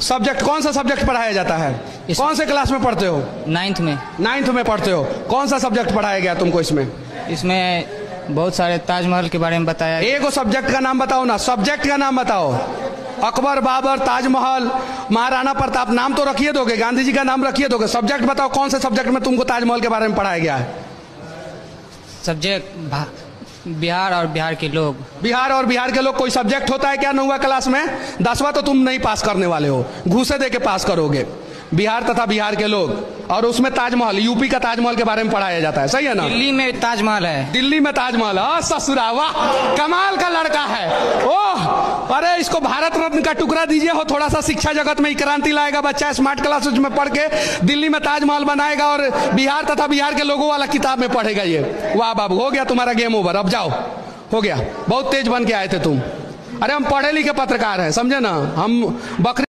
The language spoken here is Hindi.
सब्जेक्ट कौन सा सब्जेक्ट पढ़ाया जाता है? कौन से क्लास में पढ़ते हो? नाइन्थ में। नाइन्थ में पढ़ते हो। कौन सा सब्जेक्ट पढ़ाया गया तुमको इसमें? इसमें बहुत सारे ताजमहल के बारे में बताया एक वो सब्जेक्ट का नाम बताओ ना। सब्जेक्ट का नाम बताओ। अकबर बाबर ताजमहल महाराणा प्रताप नाम तो रखिए दोगे गांधी जी का नाम रखिए दोगे। सब्जेक्ट बताओ कौन से सब्जेक्ट में तुमको ताजमहल के बारे में पढ़ाया गया है? सब्जेक्ट बिहार और बिहार के लोग। बिहार और बिहार के लोग कोई सब्जेक्ट होता है क्या नौवा क्लास में? दसवा तो तुम नहीं पास करने वाले हो। घूसे दे के पास करोगे। बिहार तथा बिहार के लोग। और उसमें ताजमहल यूपी का ताजमहल के बारे में पढ़ाया जाता है। सही है ना? दिल्ली में ताजमहल है। दिल्ली में ताजमहल ससुरा वाह कमाल का लड़का है। अरे, इसको भारत रत्न का टुकड़ा दीजिए। हो, थोड़ा सा शिक्षा जगत में क्रांति लाएगा बच्चा स्मार्ट क्लासेज में पढ़ के दिल्ली में ताजमहल बनाएगा और बिहार तथा बिहार के लोगों वाला किताब में पढ़ेगा ये। वाह, बाबू, हो गया तुम्हारा गेम ओवर अब जाओ। हो गया। बहुत तेज बन के आए थे तुम। अरे, हम पढ़े लिखे पत्रकार हैं, समझे ना? हम बकरी